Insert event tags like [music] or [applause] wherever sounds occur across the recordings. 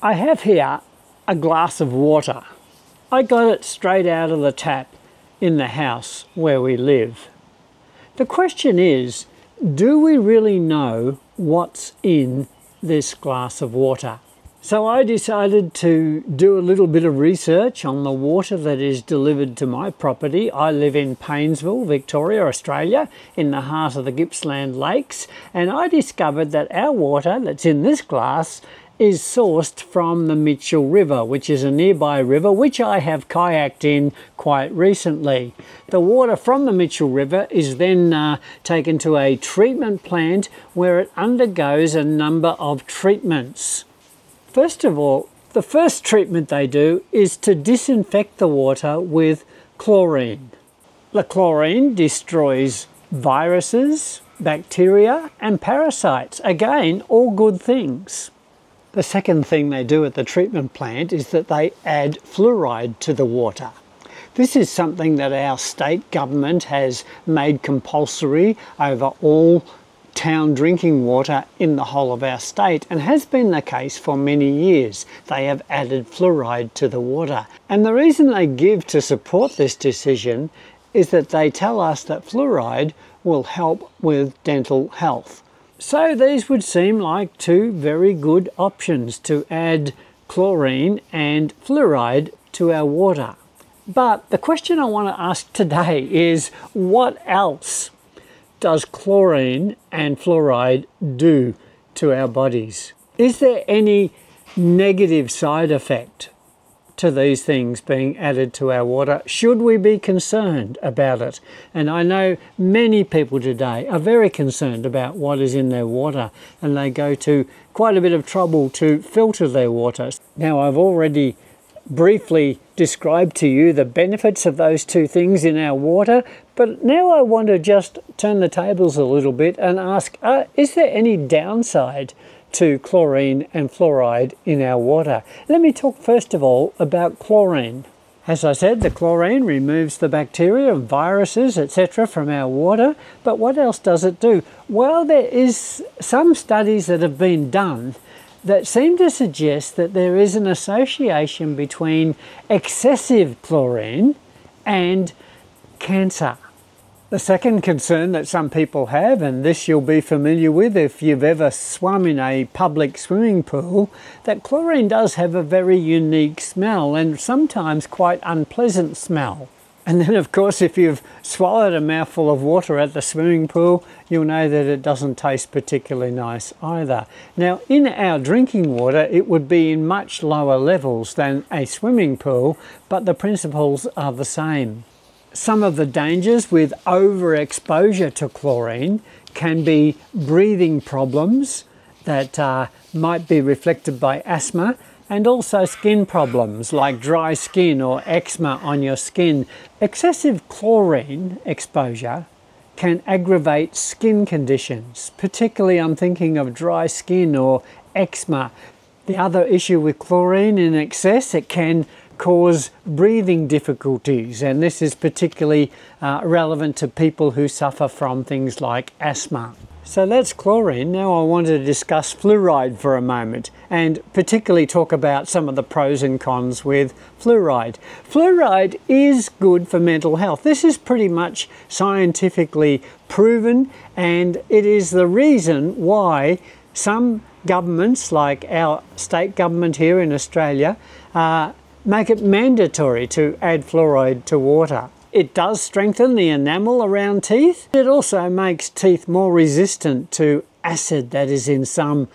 I have here a glass of water. I got it straight out of the tap in the house where we live. The question is, do we really know what's in this glass of water? So I decided to do a little bit of research on the water that is delivered to my property. I live in Paynesville, Victoria, Australia, in the heart of the Gippsland Lakes, and I discovered that our water that's in this glass is sourced from the Mitchell River, which is a nearby river which I have kayaked in quite recently. The water from the Mitchell River is then uh, taken to a treatment plant where it undergoes a number of treatments. First of all, the first treatment they do is to disinfect the water with chlorine. The chlorine destroys viruses, bacteria, and parasites. Again, all good things. The second thing they do at the treatment plant is that they add fluoride to the water. This is something that our state government has made compulsory over all town drinking water in the whole of our state and has been the case for many years. They have added fluoride to the water. And the reason they give to support this decision is that they tell us that fluoride will help with dental health. So these would seem like two very good options to add chlorine and fluoride to our water. But the question I want to ask today is what else does chlorine and fluoride do to our bodies? Is there any negative side effect to these things being added to our water? Should we be concerned about it? And I know many people today are very concerned about what is in their water and they go to quite a bit of trouble to filter their water. Now, I've already briefly described to you the benefits of those two things in our water, but now I want to just turn the tables a little bit and ask uh, is there any downside to chlorine and fluoride in our water? Let me talk first of all about chlorine. As I said, the chlorine removes the bacteria and viruses, etc., from our water. But what else does it do? Well, there is some studies that have been done that seem to suggest that there is an association between excessive chlorine and cancer. The second concern that some people have, and this you'll be familiar with if you've ever swum in a public swimming pool, that chlorine does have a very unique smell and sometimes quite unpleasant smell. And then, of course, if you've swallowed a mouthful of water at the swimming pool, you'll know that it doesn't taste particularly nice either. Now, in our drinking water, it would be in much lower levels than a swimming pool, but the principles are the same. Some of the dangers with overexposure to chlorine can be breathing problems that uh, might be reflected by asthma and also skin problems like dry skin or eczema on your skin. Excessive chlorine exposure can aggravate skin conditions, particularly I'm thinking of dry skin or eczema. The other issue with chlorine in excess, it can cause breathing difficulties, and this is particularly uh, relevant to people who suffer from things like asthma. So that's chlorine. Now I want to discuss fluoride for a moment and particularly talk about some of the pros and cons with fluoride. Fluoride is good for mental health. This is pretty much scientifically proven and it is the reason why some governments like our state government here in Australia uh, make it mandatory to add fluoride to water. It does strengthen the enamel around teeth. It also makes teeth more resistant to acid that is in some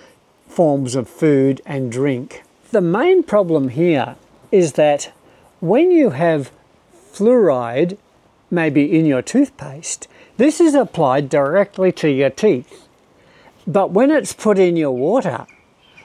forms of food and drink. The main problem here is that when you have fluoride, maybe in your toothpaste, this is applied directly to your teeth. But when it's put in your water,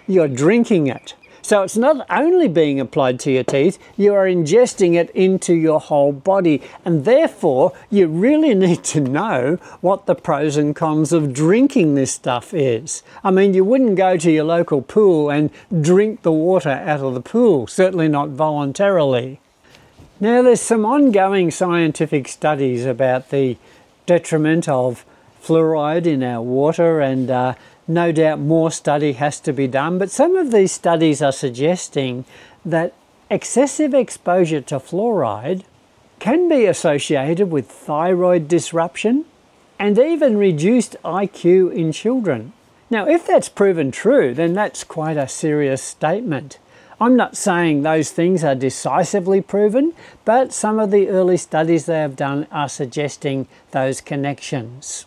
you're drinking it. So it's not only being applied to your teeth, you are ingesting it into your whole body. And therefore, you really [laughs] need to know what the pros and cons of drinking this stuff is. I mean, you wouldn't go to your local pool and drink the water out of the pool, certainly not voluntarily. Now, there's some ongoing scientific studies about the detriment of fluoride in our water and uh, No doubt more study has to be done, but some of these studies are suggesting that excessive exposure to fluoride can be associated with thyroid disruption and even reduced IQ in children. Now, if that's proven true, then that's quite a serious statement. I'm not saying those things are decisively proven, but some of the early studies they have done are suggesting those connections.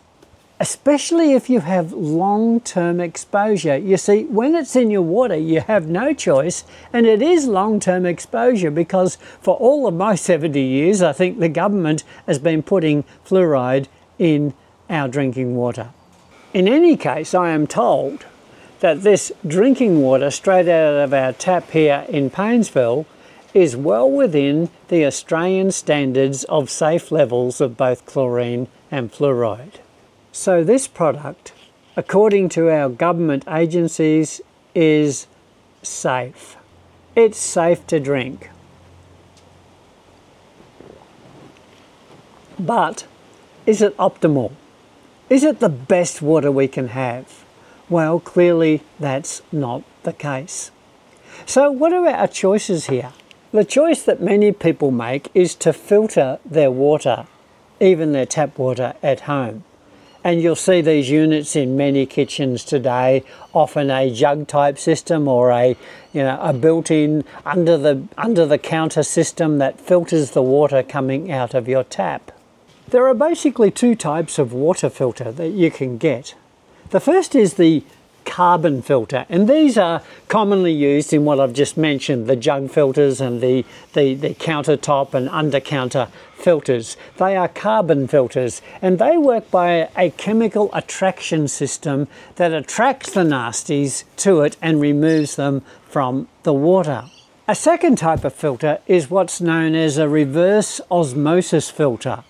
Especially if you have long-term exposure. You see, when it's in your water, you have no choice, and it is long-term exposure because for all of my [laughs] 70 years, I think the government has been putting fluoride in our drinking water. In any case, I am told that this drinking water straight out of our tap here in Paynesville is well within the Australian standards of safe levels of both chlorine and fluoride. So this product, according to our government agencies, is safe. It's safe to drink. But is it optimal? Is it the best water we can have? Well, clearly that's not the case. So what are our choices here? The choice that many people make is to filter their water, even their tap water at home. And you'll see these units in many kitchens today, often a jug type system or a, you know, a built-in under the, under the counter system that filters the water coming out of your tap. There are basically two types of water filter that you can get. The first is the carbon filter. And these are commonly used in what I've just mentioned the jug filters and the, the, the countertop and under counter filters. They are carbon filters and they work by a chemical attraction system that attracts the nasties to it and removes them from the water. A second type of filter is what's known as a reverse osmosis filter.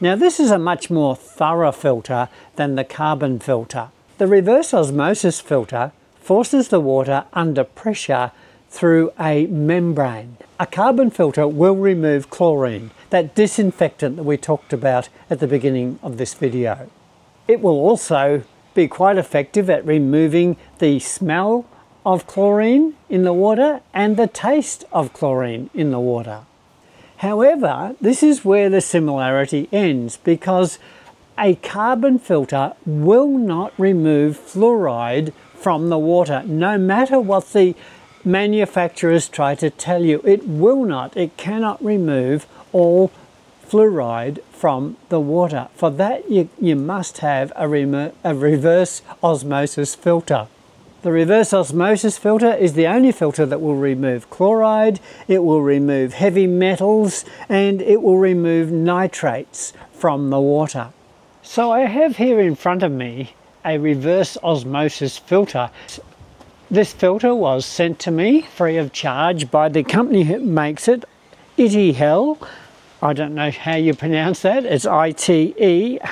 Now this is a much more thorough filter than the carbon filter the reverse osmosis filter forces the water under pressure through a membrane. A carbon filter will remove chlorine, that disinfectant that we talked about at the beginning of this video. It will also be quite effective at removing the smell of chlorine in the water and the taste of chlorine in the water. However, this is where the similarity ends because a carbon filter will not remove fluoride from the water, no matter what the manufacturers try to tell you. It will not, it cannot remove all fluoride from the water. For that, you, you must have a, a reverse osmosis filter. The reverse osmosis filter is the only filter that will remove chloride, it will remove heavy metals, and it will remove nitrates from the water. So I have here in front of me a reverse osmosis filter. This filter was sent to me free of charge by the company that makes it, Itehil. I don't know how you pronounce that. It's I-T-E-H-I-L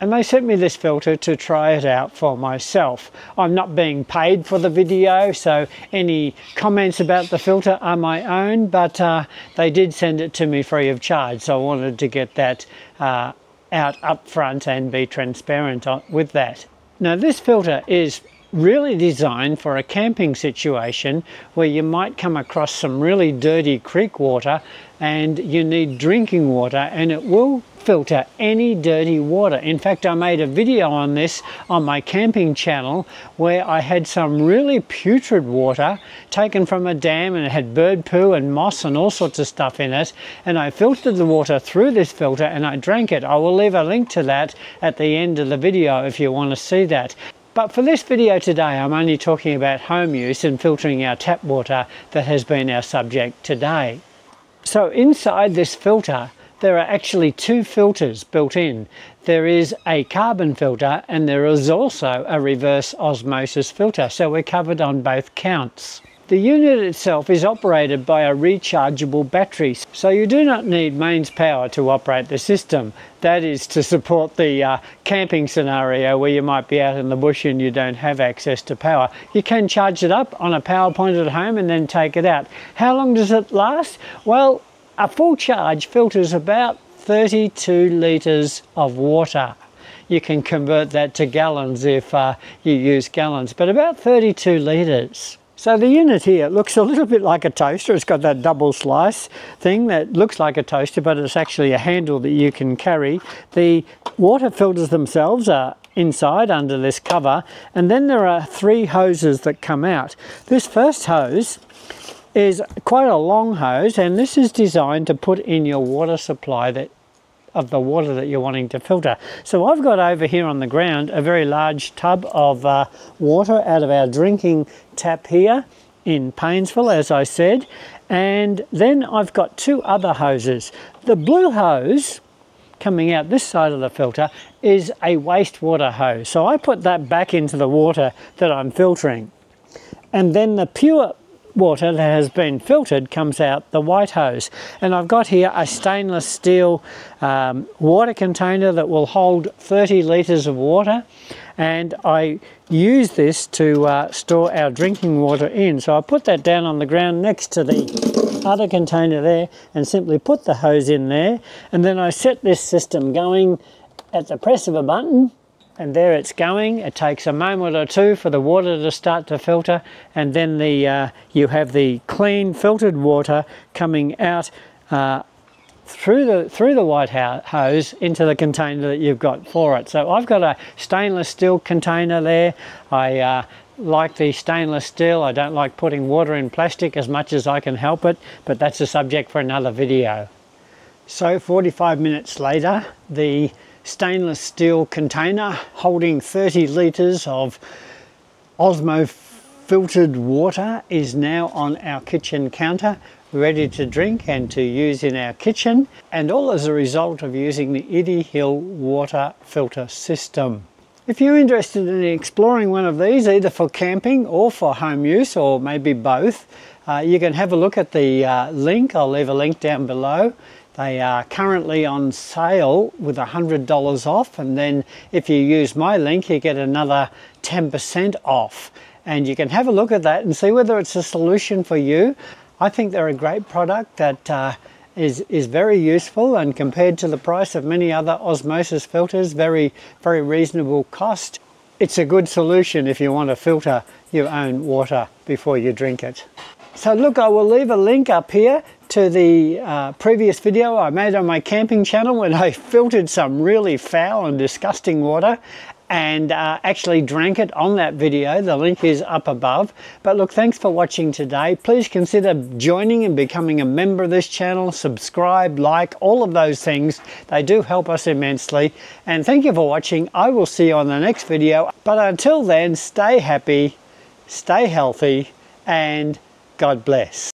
and they sent me this filter to try it out for myself. I'm not being paid for the video, so any comments about the filter are my own, but uh, they did send it to me free of charge, so I wanted to get that uh, out up front and be transparent uh, with that. Now this filter is really designed for a camping situation where you might come across some really dirty creek water and you need drinking water and it will filter any dirty water. In fact, I made a video on this on my camping channel where I had some really putrid water taken from a dam and it had bird poo and moss and all sorts of stuff in it. And I filtered the water through this filter and I drank it. I will leave a link to that at the end of the video if you want to see that. But for this video today, I'm only talking about home use and filtering our tap water that has been our subject today. So inside this filter, there are actually two filters built in. There is a carbon filter and there is also a reverse osmosis filter. So we're covered on both counts. The unit itself is operated by a rechargeable battery, so you do not need mains power to operate the system. That is to support the uh, camping scenario where you might be out in the bush and you don't have access to power. You can charge it up on a power point at home and then take it out. How long does it last? Well, a full charge filters about 32 litres of water. you can convert that to gallons if uh, you use gallons, but about 32 litres. So the unit here looks a little bit like a toaster. It's got that double slice thing that looks like a toaster, but it's actually a handle that you can carry. The water filters themselves are inside under this cover, and then there are three hoses that come out. This first hose is quite a long hose, and this is designed to put in your water supply that of the water that you're wanting to filter. So I've got over here on the ground a very large tub of uh, water out of our drinking tap here in Paynesville, as I said. And then I've got two other hoses. The blue hose coming out this side of the filter is a wastewater hose. So I put that back into the water that I'm filtering. And then the pure water that has been filtered comes out the white hose. And I've got here a stainless steel um, water container that will hold 30 litres of water. And I use this to uh, store our drinking water in. So I put that down on the ground next to the other container there and simply put the hose in there. And then I set this system going at the press of a button and there it's going. It takes a moment or two for the water to start to filter and then the uh, you have the clean filtered water coming out uh, through the through the white hose into the container that you've got for it. So I've got a stainless steel container there. I uh, like the stainless steel. I don't like putting water in plastic as much as I can help it, but that's a subject for another video. So 45 minutes later, the stainless steel container holding 30 litres of Osmo filtered water is now on our kitchen counter ready to drink and to use in our kitchen and all as a result of using the Itehil water filter system. If you're interested in exploring one of these either for camping or for home use or maybe both uh, you can have a look at the uh, link, I'll leave a link down below they are currently on sale with $100 off and then if you use my link you get another 10% off and you can have a look at that and see whether it's a solution for you. I think they're a great product that uh, is is very useful and compared to the price of many other osmosis filters, very, very reasonable cost. It's a good solution if you want to filter your own water before you drink it. So look, I will leave a link up here to the uh, previous video I made on my camping channel when I [laughs] filtered some really foul and disgusting water and uh, actually drank it on that video. The link is up above. But look, thanks for watching today. Please consider joining and becoming a member of this channel, subscribe, like, all of those things. They do help us immensely. And thank you for watching. I will see you on the next video. But until then, stay happy, stay healthy, and God bless.